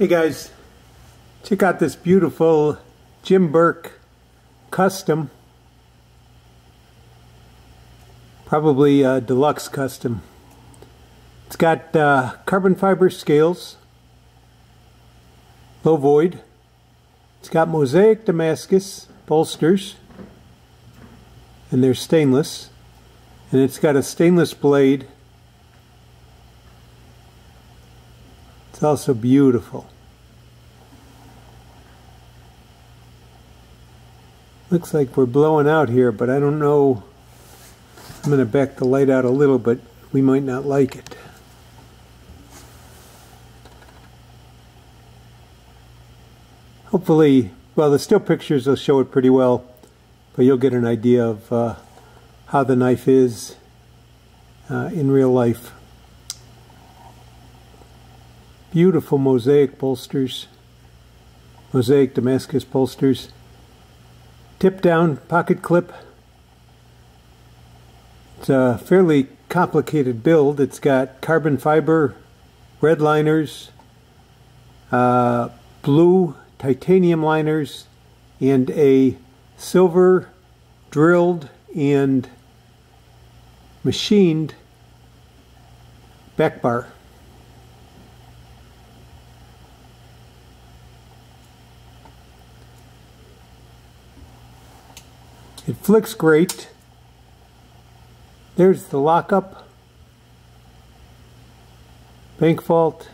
Hey guys, check out this beautiful Jim Burke custom. Probably a deluxe custom. It's got uh, carbon fiber scales, low void. It's got mosaic Damascus bolsters, and they're stainless. And it's got a stainless blade It's also beautiful. Looks like we're blowing out here, but I don't know. I'm going to back the light out a little, but we might not like it. Hopefully, well, the still pictures will show it pretty well, but you'll get an idea of uh, how the knife is uh, in real life. Beautiful mosaic bolsters, mosaic Damascus bolsters. Tip down pocket clip. It's a fairly complicated build. It's got carbon fiber, red liners, uh, blue titanium liners, and a silver drilled and machined back bar. It flicks great. There's the lockup. Bank vault.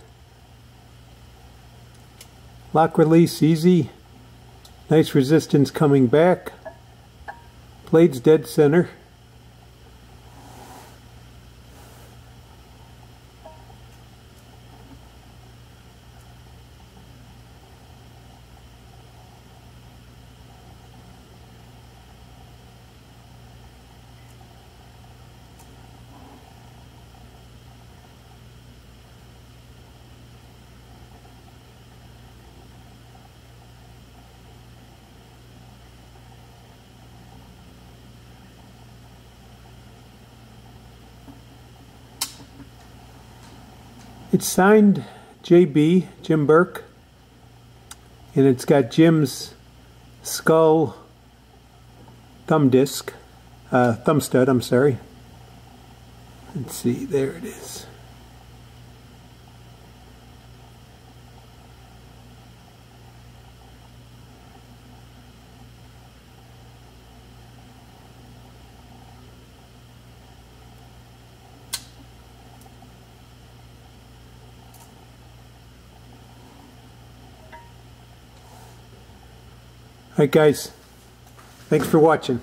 Lock release easy. Nice resistance coming back. Blades dead center. It's signed JB, Jim Burke, and it's got Jim's skull thumb disc, uh, thumb stud, I'm sorry. Let's see, there it is. Alright guys, thanks for watching.